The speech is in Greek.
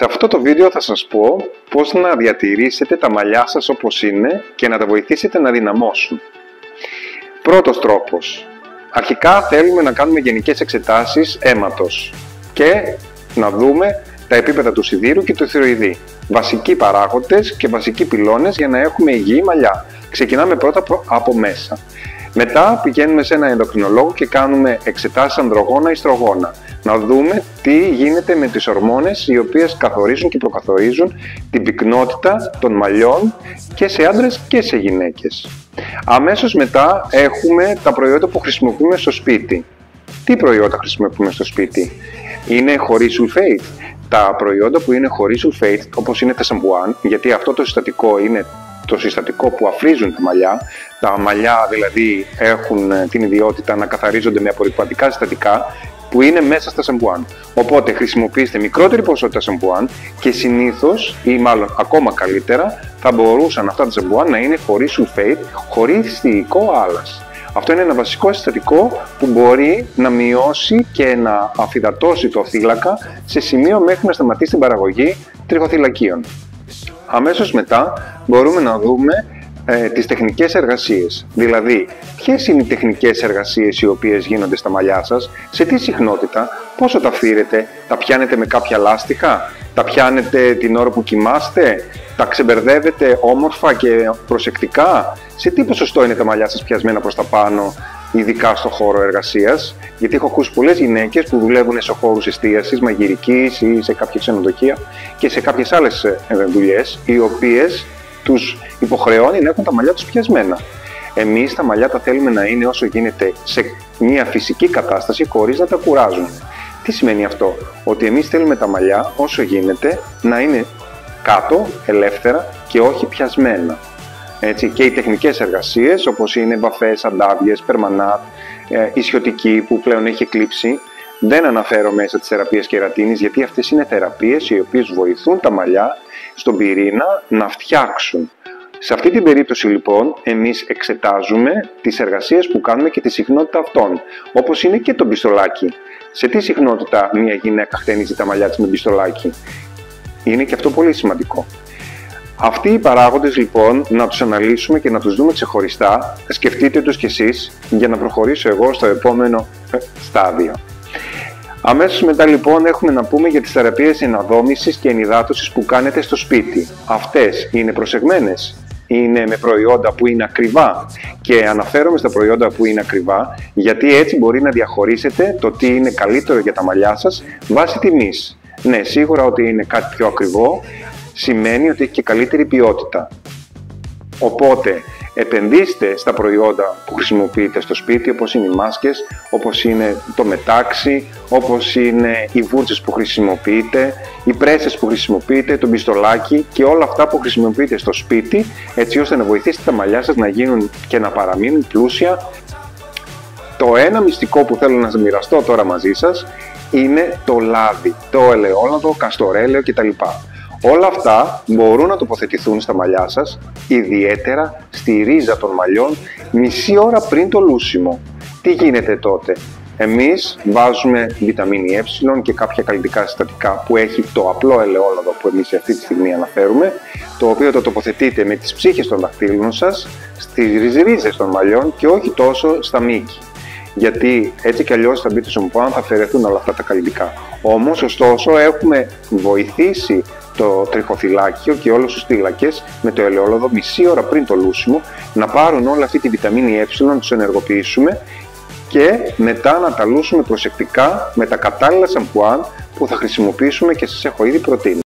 Σε αυτό το βίντεο θα σας πω πώς να διατηρήσετε τα μαλλιά σας όπως είναι και να τα βοηθήσετε να δυναμώσουν. Πρώτος τρόπος. Αρχικά θέλουμε να κάνουμε γενικές εξετάσεις αίματος και να δούμε τα επίπεδα του σιδήρου και του θηροειδή. Βασικοί παράγοντες και βασικοί πυλώνες για να έχουμε υγιή μαλλιά. Ξεκινάμε πρώτα από μέσα. Μετά πηγαίνουμε σε ένα ενδοκρινολόγο και κάνουμε εξετάσεις ανδρογόνα-ιστρογόνα. Να δούμε τι γίνεται με τις ορμόνες οι οποίες καθορίζουν και προκαθορίζουν την πυκνότητα των μαλλιών και σε άντρες και σε γυναίκες. Αμέσως μετά έχουμε τα προϊόντα που χρησιμοποιούμε στο σπίτι. Τι προϊόντα χρησιμοποιούμε στο σπίτι; Είναι χωρίς sulfate. Τα προϊόντα που είναι χωρίς sulfate, όπως είναι τα σαμπουάν, γιατί αυτό το συστατικό είναι το συστατικό που αφρίζουν τα μαλλιά. Τα μαλλιά δηλαδή έχουν ε, την ιδιότητα να καθαρίζονται με απορριπαντικά συστατικά που είναι μέσα στα σαμπουάν. Οπότε χρησιμοποιήστε μικρότερη ποσότητα σαμπουάν και συνήθως ή μάλλον ακόμα καλύτερα θα μπορούσαν αυτά τα σαμπουάν να είναι χωρίς sulfate, χωρίς θηϊκό άλας. Αυτό είναι ένα βασικό συστατικό που μπορεί να μειώσει και να αφυδατώσει το θύλακα σε σημείο μέχρι να σταματήσει την παραγωγή τριχοθυλακίων. Αμέσως μετά μπορούμε να δούμε ε, τις τεχνικές εργασίες. Δηλαδή, ποιες είναι οι τεχνικές εργασίες οι οποίες γίνονται στα μαλλιά σας, σε τι συχνότητα, πόσο τα φύρετε, τα πιάνετε με κάποια λάστιχα, τα πιάνετε την ώρα που κοιμάστε, τα ξεμπερδεύετε όμορφα και προσεκτικά, σε τι ποσοστό είναι τα μαλλιά σας πιασμένα προς τα πάνω, ειδικά στο χώρο εργασίας, γιατί έχω ακούσει πολλές γυναίκες που δουλεύουν σε χώρους εστίασης, μαγειρικής ή σε κάποια ξενοδοχεία και σε κάποιες άλλες δουλειές, οι οποίες τους υποχρεώνει να έχουν τα μαλλιά τους πιασμένα. Εμείς τα μαλλιά τα θέλουμε να είναι όσο γίνεται σε μια φυσική κατάσταση χωρίς να τα κουράζουν. Τι σημαίνει αυτό, Ότι εμείς θέλουμε τα μαλλιά όσο γίνεται να είναι κάτω, ελεύθερα και όχι πιασμένα. Έτσι, και οι τεχνικές εργασίες όπως είναι βαφές, αντάβιες, περμανάτ, ε, ισιωτική που πλέον έχει εκλείψει δεν αναφέρω μέσα τις θεραπείες κερατίνης γιατί αυτές είναι θεραπείες οι οποίες βοηθούν τα μαλλιά στον πυρήνα να φτιάξουν. Σε αυτή την περίπτωση λοιπόν εμείς εξετάζουμε τις εργασίες που κάνουμε και τη συχνότητα αυτών, όπως είναι και το πιστολάκι. Σε τι συχνότητα μια γυναίκα χτενίζει τα μαλλιά της με πιστολάκι. Είναι και αυτό πολύ σημαντικό. Αυτοί οι παράγοντες λοιπόν να τους αναλύσουμε και να τους δούμε ξεχωριστά, σκεφτείτε τους κι εσείς για να προχωρήσω εγώ στο επόμενο ε, στάδιο. Αμέσως μετά λοιπόν έχουμε να πούμε για τις θεραπείες εναδόμησης και ενυδάτωσης που κάνετε στο σπίτι. Αυτές είναι προσεγμένες, είναι με προϊόντα που είναι ακριβά; Και αναφέρομαι στα προϊόντα που είναι ακριβά γιατί έτσι μπορεί να διαχωρίσετε το τι είναι καλύτερο για τα μαλλιά σας βάσει τιμής. Ναι, σίγουρα ότι είναι κάτι πιο ακριβό σημαίνει ότι έχει και καλύτερη ποιότητα. Οπότε, επενδύστε στα προϊόντα που χρησιμοποιείτε στο σπίτι, όπως είναι οι μάσκες, όπως είναι το μετάξι, όπως είναι οι βούρτσες που χρησιμοποιείτε, οι πρέσες που χρησιμοποιείτε, το πιστολάκι και όλα αυτά που χρησιμοποιείτε στο σπίτι, έτσι ώστε να βοηθήσετε τα μαλλιά σας να γίνουν και να παραμείνουν πλούσια. Το ένα μυστικό που θέλω να σας μοιραστώ τώρα μαζί σας είναι το λάδι, το ελαιόλαδο, καστορέλαιο κτλ. Όλα αυτά μπορούν να τοποθετηθούν στα μαλλιά σας, ιδιαίτερα στη ρίζα των μαλλιών, μισή ώρα πριν το λούσιμο. Τι γίνεται τότε; Εμείς βάζουμε βιταμίνη ε και κάποια καλλιτικά συστατικά που έχει το απλό ελαιόλαδο που εμείς αυτή τη στιγμή αναφέρουμε, το οποίο το τοποθετείτε με τις ψύχες των δαχτύλων σας, στις ρίζες των μαλλιών και όχι τόσο στα μήκη. Γιατί έτσι κι αλλιώς θα μπείτε στο αν θα αφαιρεθούν όλα αυτά τα καλλιτικά. Όμως, ωστόσο, έχουμε βοηθήσει το τριχοθυλάκιο και όλους τους θύλακες με το ελαιόλαδο μισή ώρα πριν το λούσιμο να πάρουν όλη αυτή τη βιταμίνη ε, να τους ενεργοποιήσουμε και μετά να τα λούσουμε προσεκτικά με τα κατάλληλα σαμπουάν που θα χρησιμοποιήσουμε και σας έχω ήδη προτείνει.